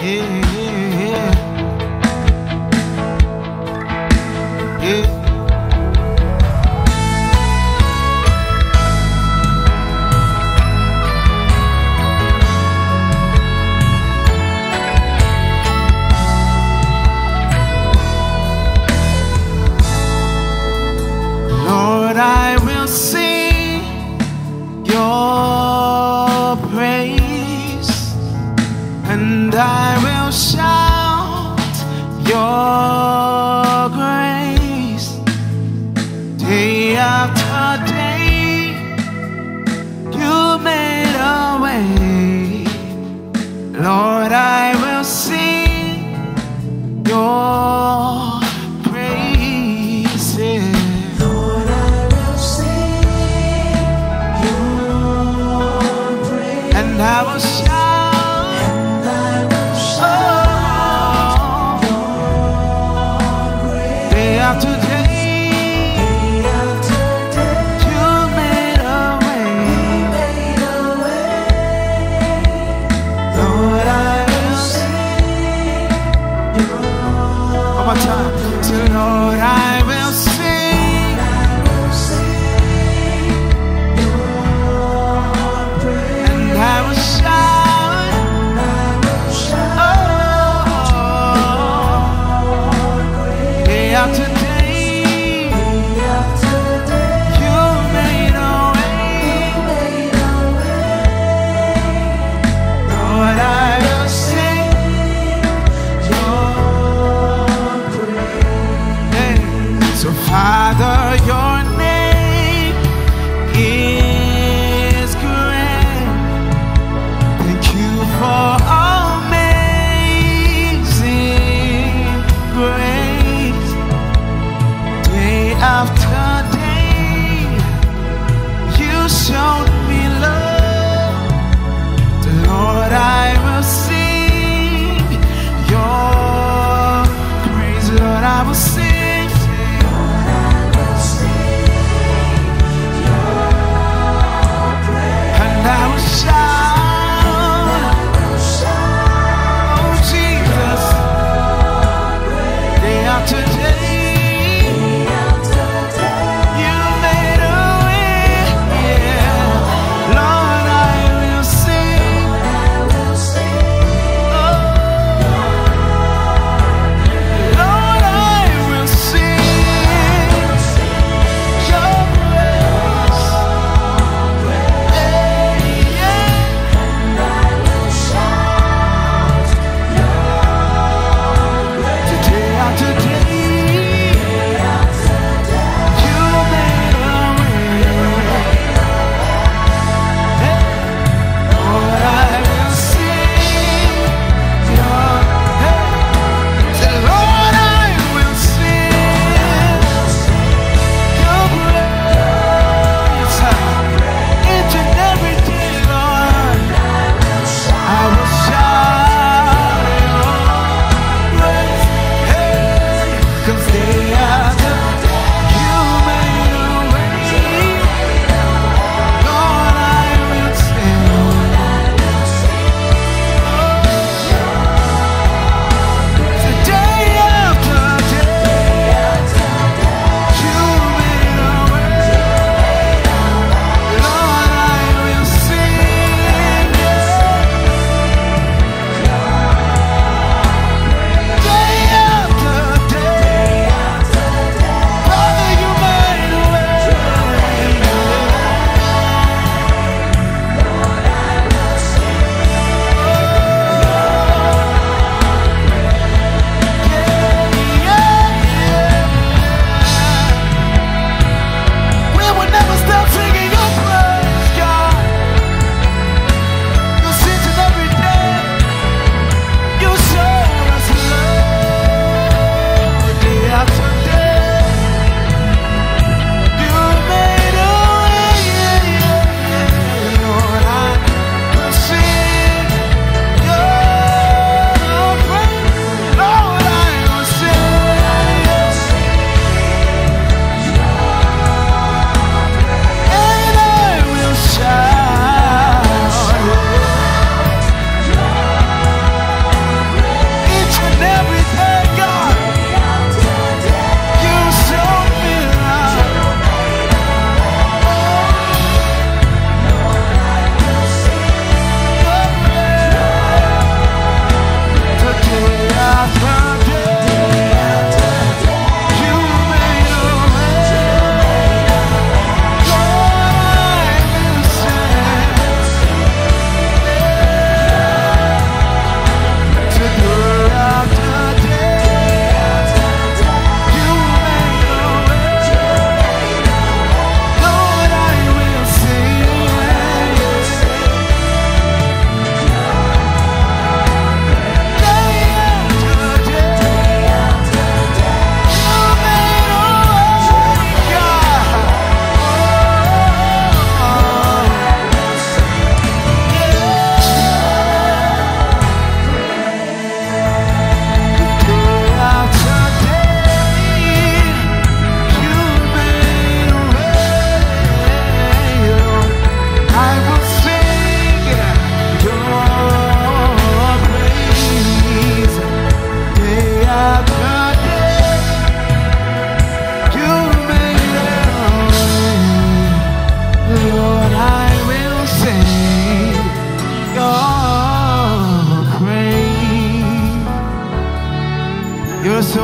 yeah. Shout your grace day after day. You made a way, Lord. I will sing your.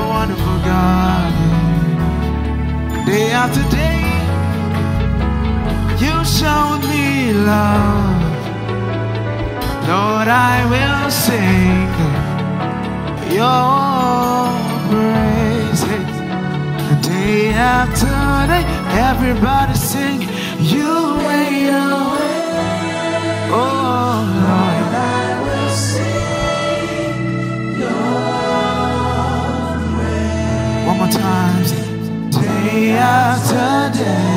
wonderful God. Day after day, you show me love. Lord, I will sing your praises. Day after day, everybody sing, you wait away, way. Oh. More time. Day after day.